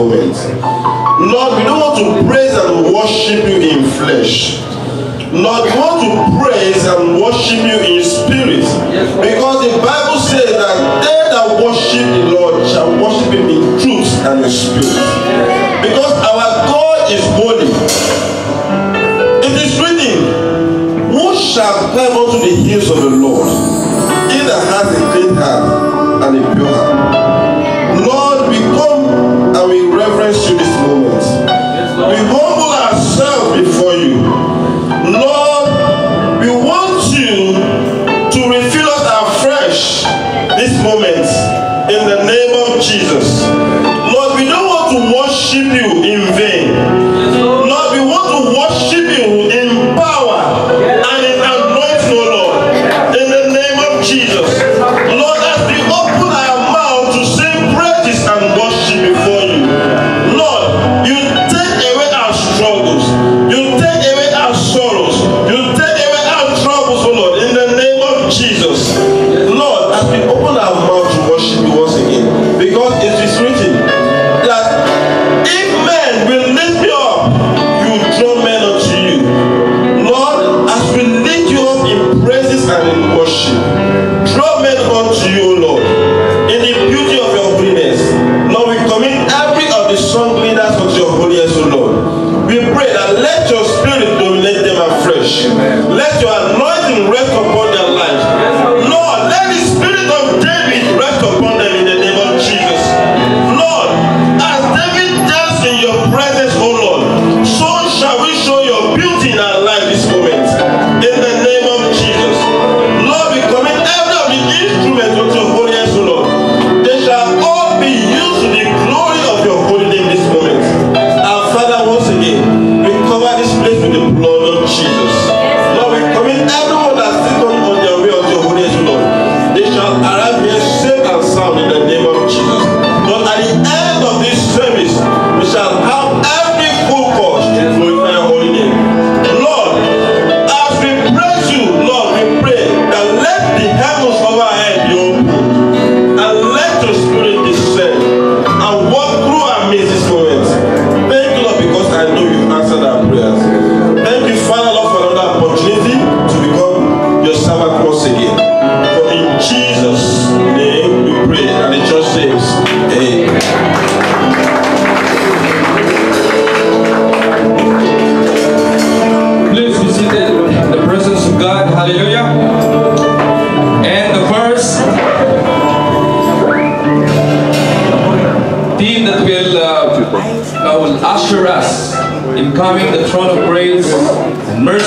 moment. Lord, we don't want to praise and worship you in flesh. Lord, we want to praise and worship you in spirit. Because the Bible says that they that worship the Lord shall worship him in truth and in spirit. Because our God is holy. It is written, Who shall climb unto the hills of the Lord? He that has a great heart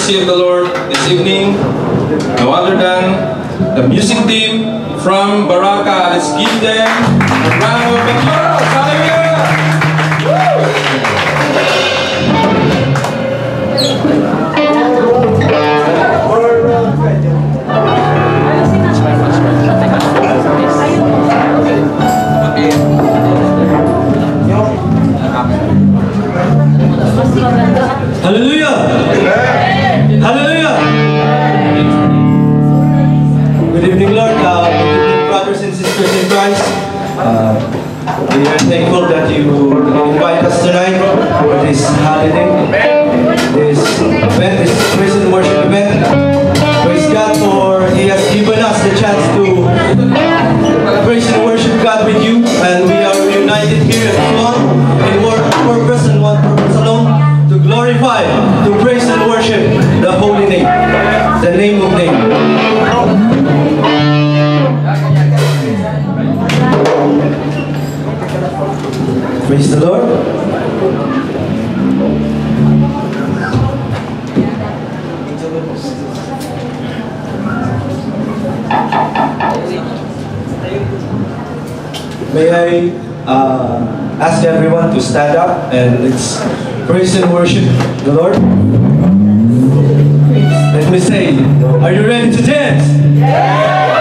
Receive the Lord this evening. No other than the music team from Baraka. Let's give them a round of applause. Hallelujah! thankful that you invite us tonight for this holiday, this event, this praise and worship event. Praise God for He has given us the chance to praise and worship God with you, and we are united here at one, in one purpose and one purpose alone to glorify, to praise and worship the holy name, the name of name. Praise the Lord. May I uh, ask everyone to stand up and let's praise and worship the Lord. Let me say, are you ready to dance? Yeah.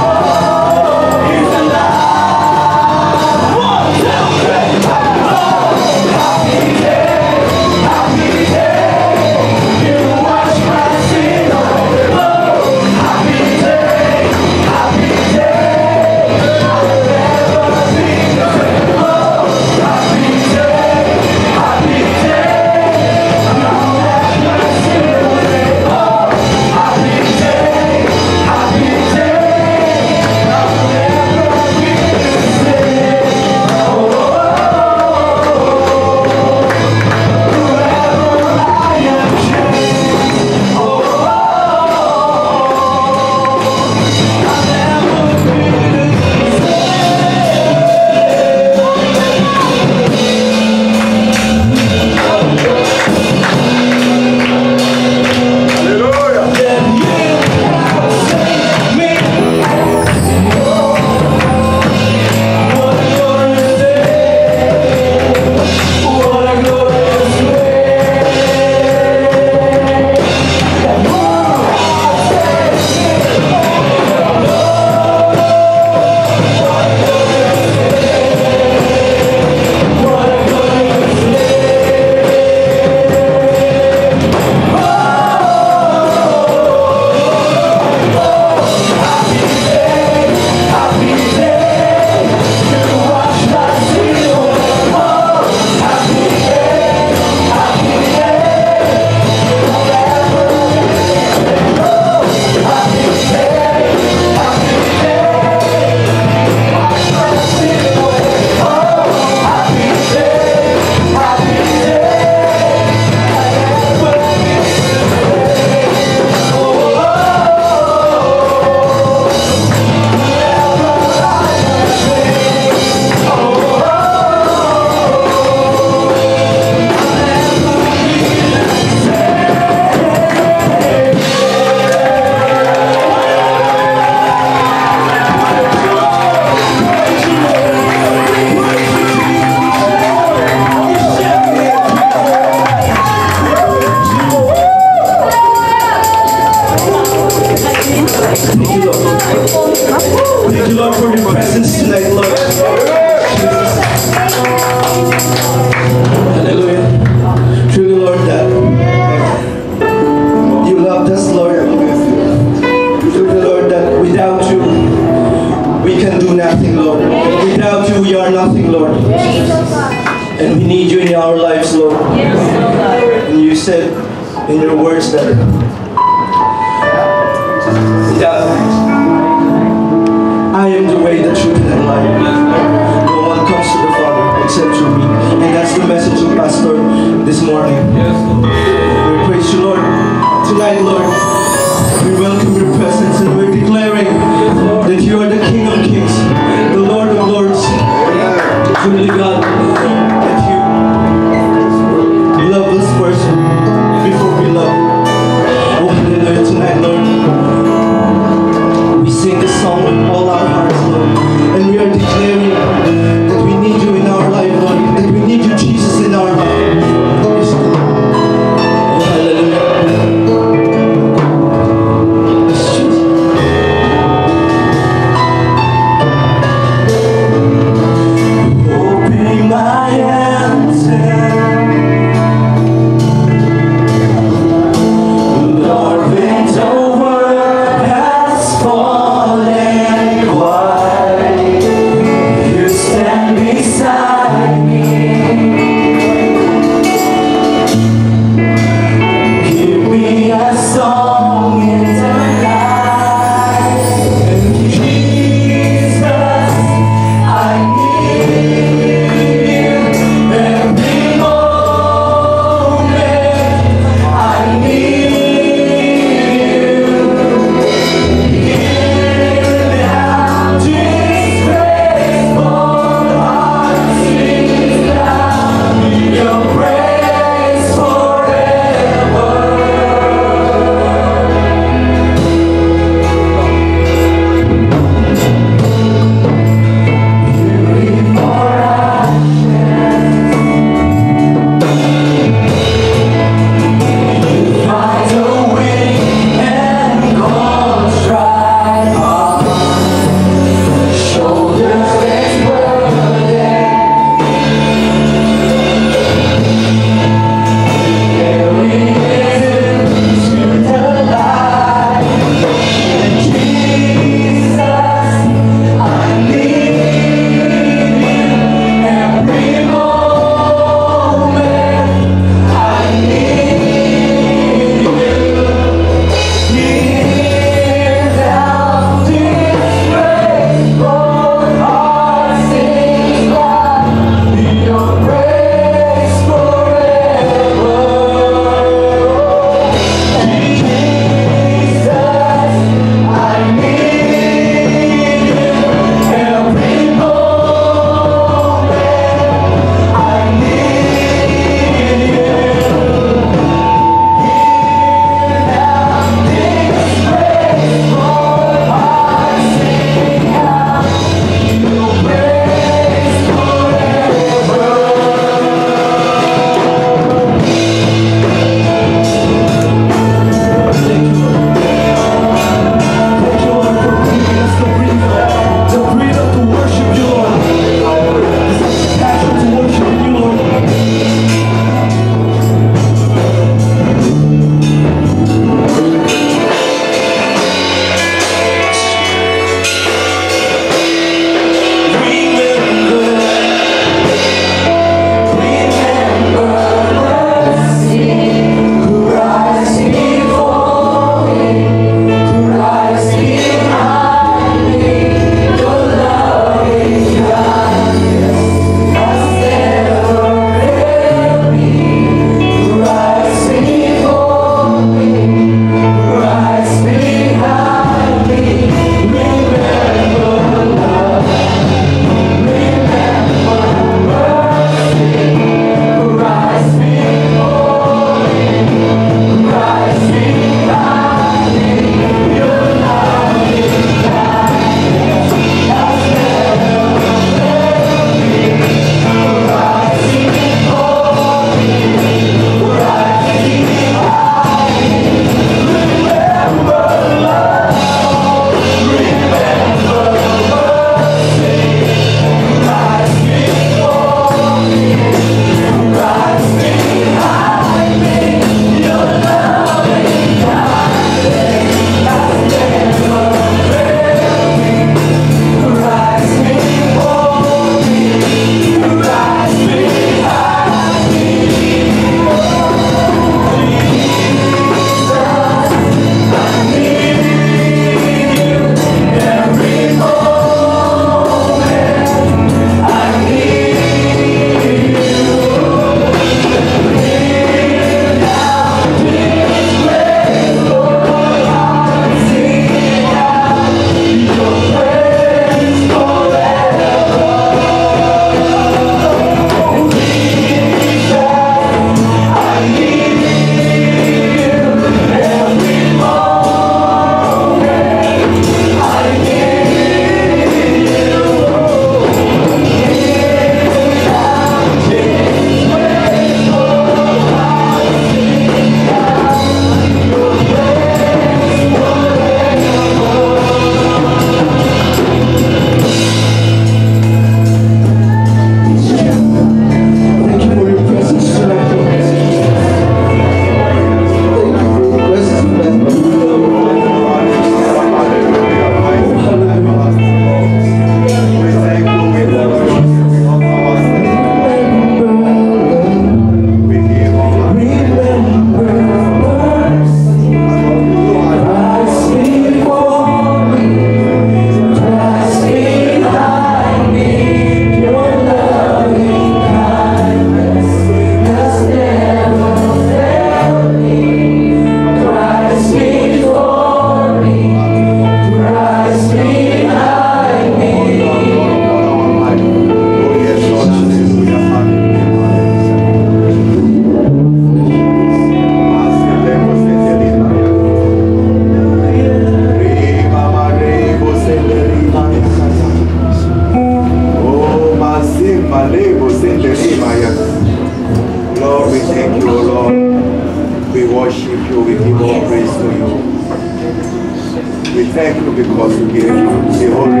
We thank you because you gave the Holy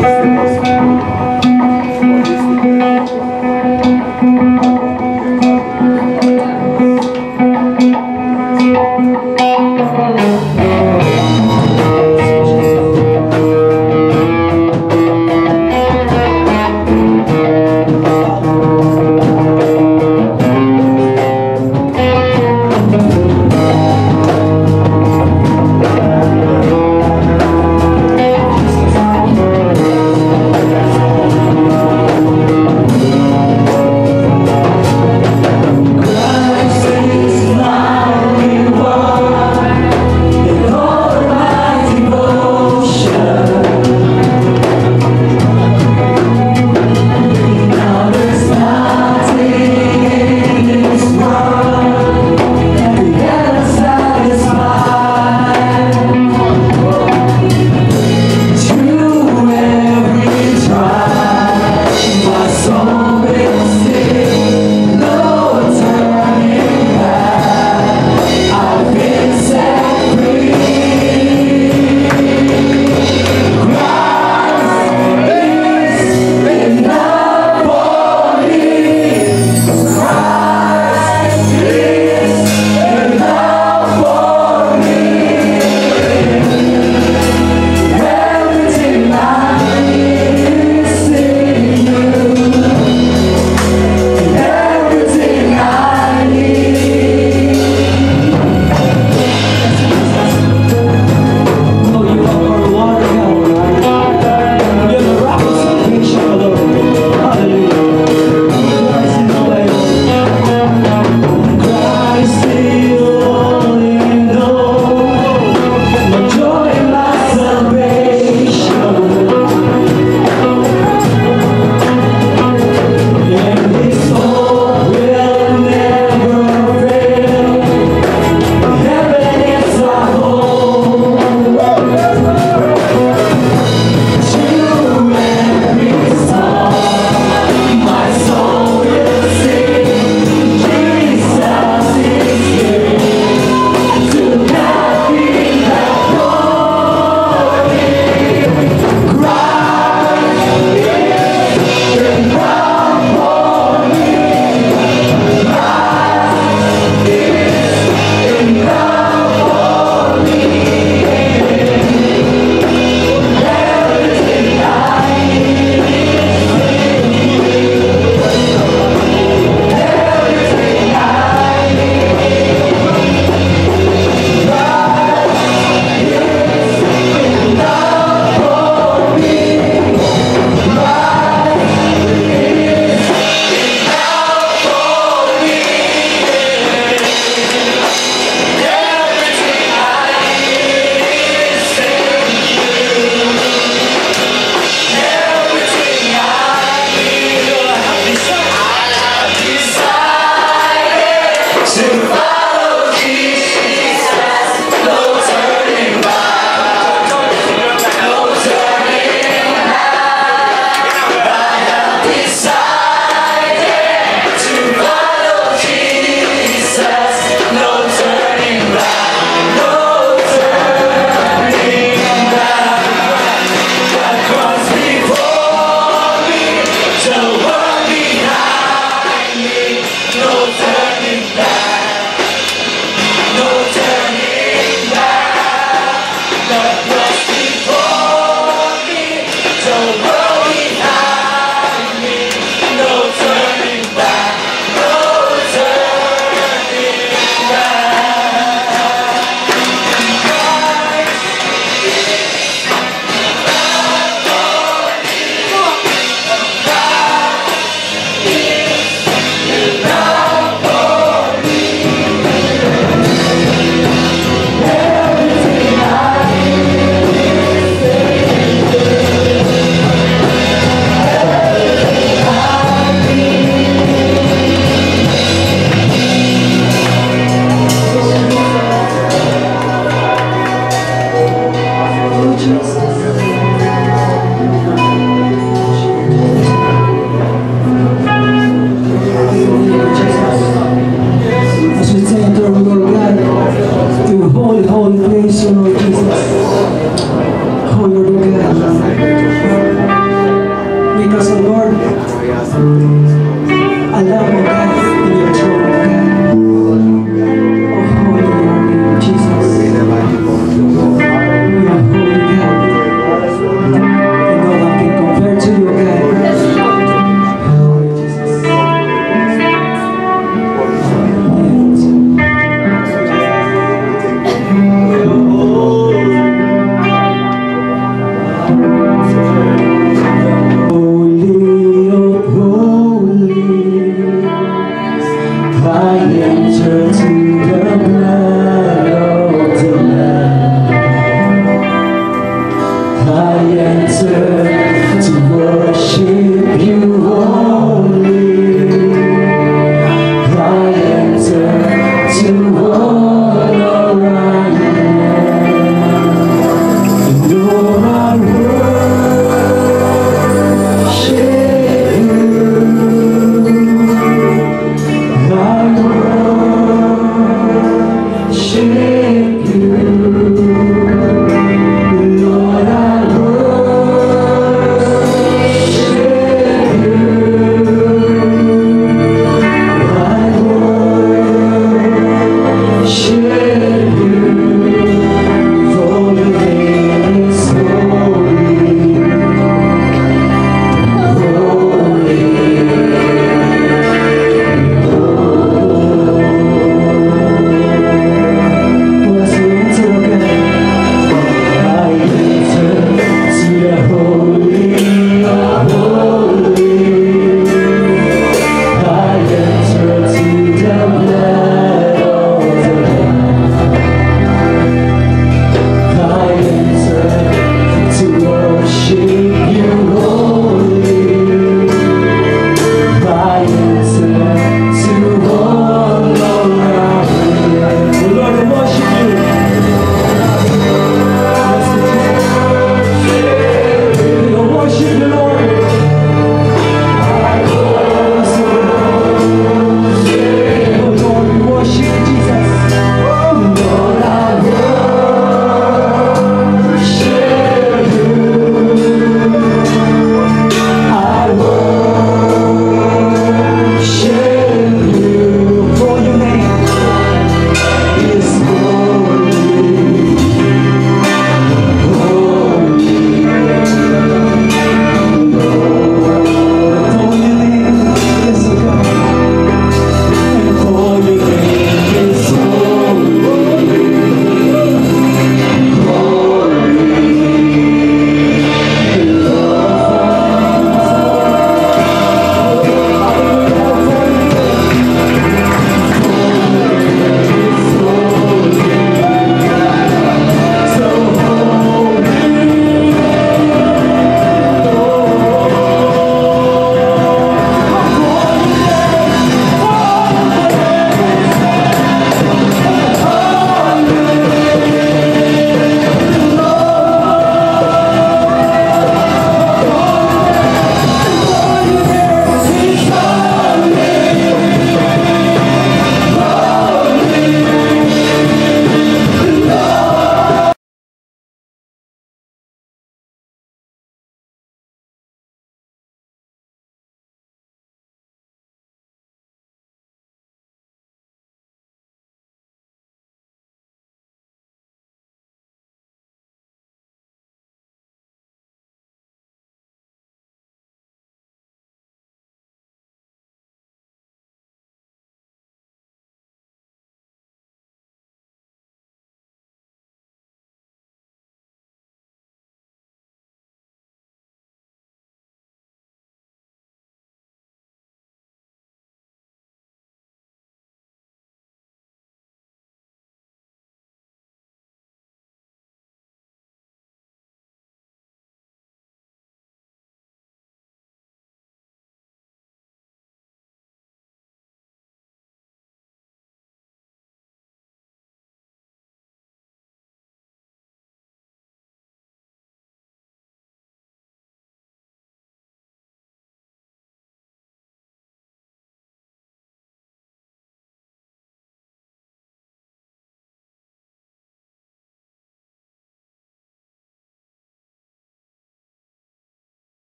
to